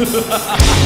Ha ha ha!